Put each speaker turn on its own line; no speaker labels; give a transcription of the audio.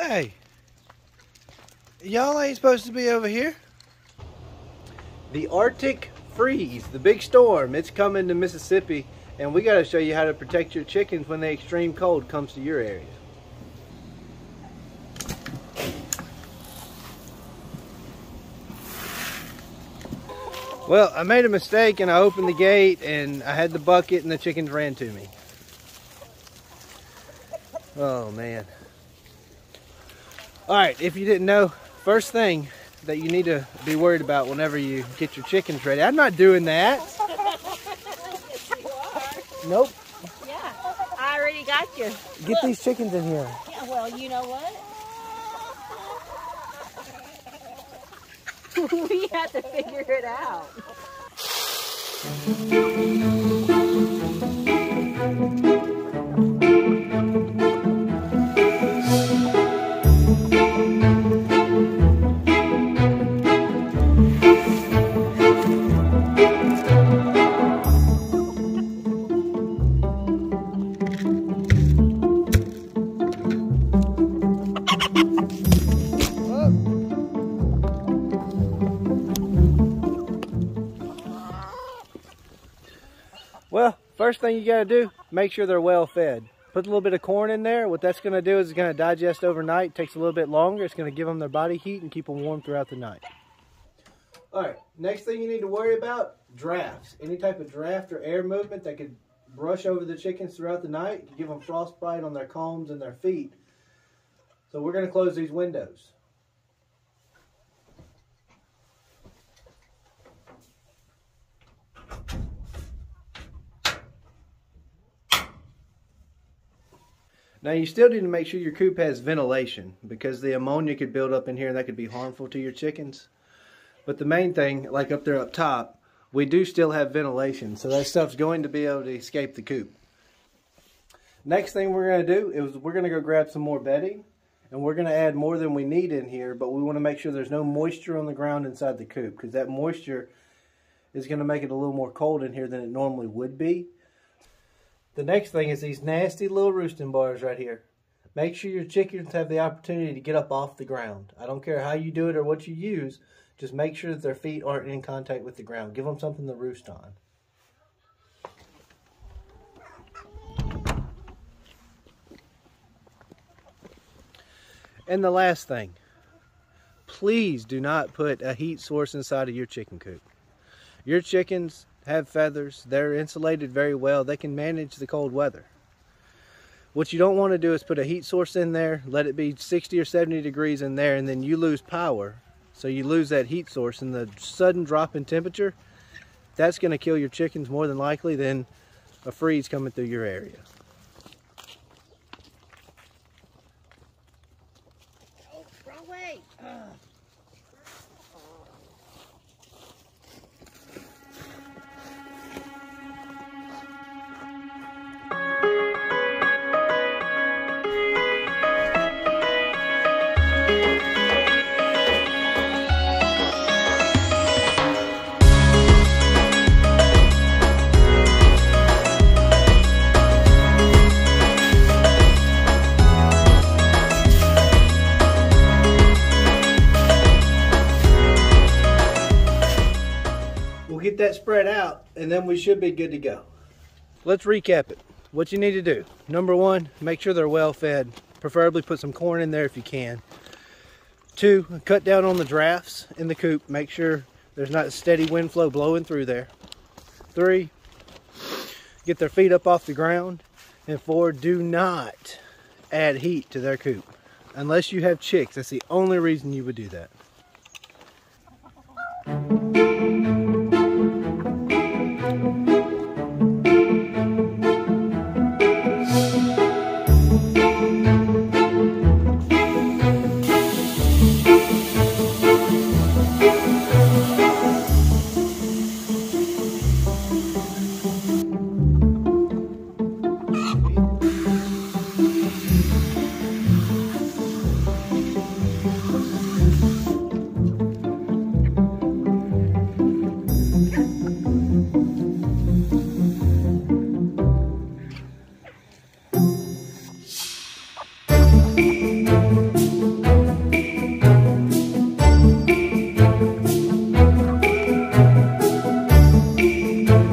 Hey, y'all ain't supposed to be over here. The Arctic freeze, the big storm, it's coming to Mississippi, and we got to show you how to protect your chickens when the extreme cold comes to your area. Well, I made a mistake and I opened the gate and I had the bucket and the chickens ran to me. Oh man. All right, if you didn't know, first thing that you need to be worried about whenever you get your chickens ready. I'm not doing that.
yes, you are.
Nope.
Yeah, I already got you.
Get
Look.
these chickens in here.
Yeah, well, you know what? we have to figure it out.
Well, first thing you got to do, make sure they're well fed. Put a little bit of corn in there. What that's going to do is it's going to digest overnight. It takes a little bit longer. It's going to give them their body heat and keep them warm throughout the night. All right, next thing you need to worry about, drafts. Any type of draft or air movement that could brush over the chickens throughout the night, give them frostbite on their combs and their feet. So we're going to close these windows. Now you still need to make sure your coop has ventilation because the ammonia could build up in here and that could be harmful to your chickens. But the main thing, like up there up top, we do still have ventilation, so that stuff's going to be able to escape the coop. Next thing we're going to do is we're going to go grab some more bedding, and we're going to add more than we need in here, but we want to make sure there's no moisture on the ground inside the coop because that moisture is going to make it a little more cold in here than it normally would be. The next thing is these nasty little roosting bars right here. Make sure your chickens have the opportunity to get up off the ground. I don't care how you do it or what you use, just make sure that their feet aren't in contact with the ground. Give them something to roost on. And the last thing, please do not put a heat source inside of your chicken coop. Your chickens have feathers, they're insulated very well, they can manage the cold weather. What you don't want to do is put a heat source in there, let it be 60 or 70 degrees in there, and then you lose power. So you lose that heat source, and the sudden drop in temperature, that's going to kill your chickens more than likely than a freeze coming through your area.
Oh, wrong way.
We'll get that spread out and then we should be good to go. Let's recap it. What you need to do. Number one, make sure they're well fed. Preferably put some corn in there if you can. Two, cut down on the drafts in the coop. Make sure there's not a steady wind flow blowing through there. Three, get their feet up off the ground. And four, do not add heat to their coop. Unless you have chicks, that's the only reason you would do that.